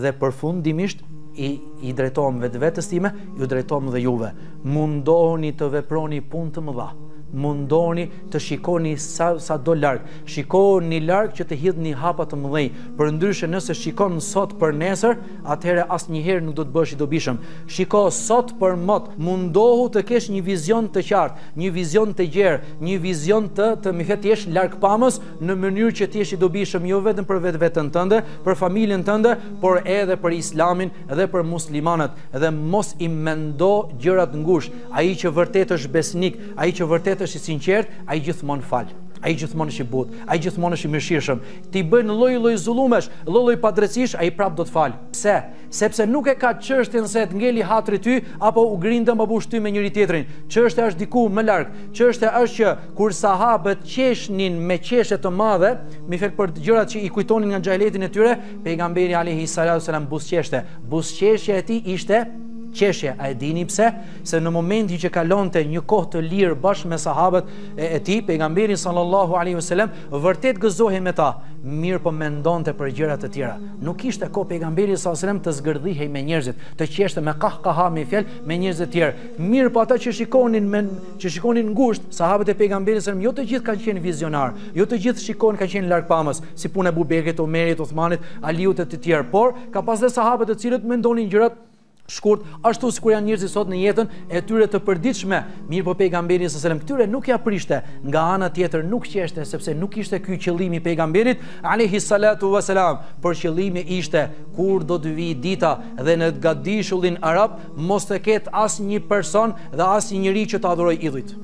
Dhe përfundimisht i i drejtohem vetvetes time, ju drejtohem dhe juve. Mundohuni të veproni punë të mëdha. Mundohuni të shikoni sa sado larg. Shikoni larg që të hidhni hapa të mëdhenj. Përndryshe nëse shikon sot për nesër, atëherë asnjëherë nuk do të bëhesh i dobishëm. Shiko sot për mot, mundohu të kesh një vizion të qartë, një vizion të gjerë, një vizion të të me thënë të jesh largpamës në mënyrë që të jesh i dobishëm jo vetëm për vetveten tënde, për familjen tënde, por edhe për Islamin dhe për muslimanët dhe mos i mendo gjërat ngushtë. Ai që vërtet është besnik, ai që vërtet është i sinqertë, ai gjithmonë fal. Ai gjithmonë është i butë, ai gjithmonë është i mëshirshëm. T'i bëjnë lloj lloj zullumesh, lloj lloj padrejtësish, ai prap do të fal. Pse? Sepse nuk e ka çështjen se të ngeli hatri ty apo u grindëm ne bashkë me njëri tjetrin. Çështja është diku më larg. Çështja është që kur sahabët qeshnin me qeshe të madhe, me thënë për gjërat që i kujtonin nga xhahilijeti e tyre, pejgamberi alaihi salatu selam buzëqeshte. Buzëqeshja e tij ishte qeshje. A e dini pse? Se në momentin që kalonte një kohë të lirë bashkë me sahabët e, e tij, pejgamberin sallallahu alaihi wasallam Vërtet gëzohej me ta, mirëpo mendonte për gjëra të tjera. Nuk kishte kohë Pejgamberi sallallahu alajhi wasallam të zgërdhihej me njerëzit, të qeshte me kahkaha, me thënë me njerëzit e tjerë. Mirëpo ata që shikonin me që shikonin ngushtë, sahabët e Pejgamberit sallallahu alajhi wasallam, jo të gjithë kanë qenë vizionarë, jo të gjithë shikojnë kanë qenë largpamës, si puna e Abu Bekrit, Omerit, Uthmanit, Aliut e të tjerë, por ka pas dhe sahabë të cilët mendonin gjërat shkurt, ashtu sikur janë njerëzit sot në jetën e tyre të përditshme, mirëpo pejgamberi sallallahu alajhi wasallam këtyre nuk ia prishte, nga ana tjetër nuk qeshte sepse nuk ishte ky qëllimi i pejgamberit alaihi salatu wasalam, por qëllimi ishte kur do të vijë dita dhe në gadishullin arab mos të ketë asnjë person dhe asnjë njeri që të adhurojë idhujt.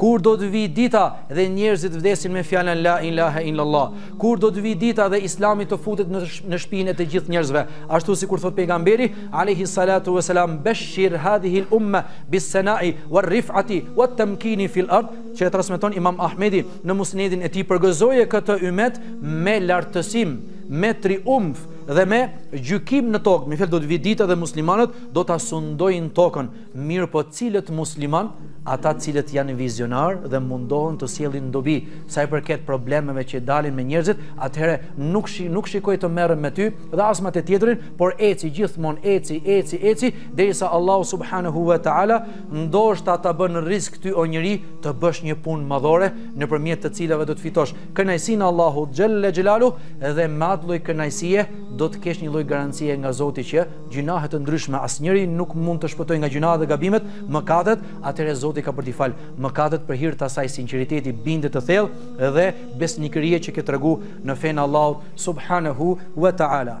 Kur do të vijë dita dhe njerëzit vdesin me fjalën la ilaha illallah, Kur do të vijë dita dhe Islami të futet në në shpijën e të gjithë njerëzve, ashtu sikur thot pejgamberi alayhi salatu wasalam bashir hadhihi al-umma bis-sana'i war-rif'ati wat-tamkini fil ard, që e transmeton Imam Ahmedi në Musnedin e tij, përgëzoje këtë ymet me lartësim, me triumf dhe me gjykim në tokë. Me thënë do të vijë dita dhe muslimanët do ta sundojnë tokën. Mirëpo cilët muslimanë? Ata të cilët janë vizionarë dhe mundohen të sjellin dobi, sa i përket problemeve që dalin me njerëzit, atëherë nuk shi, nuk shikoj të merrem me ty dhe as me të tjetrin, por eci gjithmonë, eci, eci, eci, derisa Allahu subhanahu wa taala ndoshta ta bën rrisk ty o njeri të bësh një punë madhore, nëpërmjet të cilave do të fitosh kënaqësinë e Allahut xhelle xhelalu dhe me atë lloj kënaqësie do të kesh një lloj garancie nga Zoti që gjynahe të ndryshme, asnjëri nuk mund të shpëtojë nga gjynahet dhe gabimet, mëkatet, atëherë Zoti ka për t'i fal mëkatet për hir të asaj sinqeriteti, bindje të thellë dhe besnikërie që ke tregu në fenë e Allahut subhanehu wa ta'ala.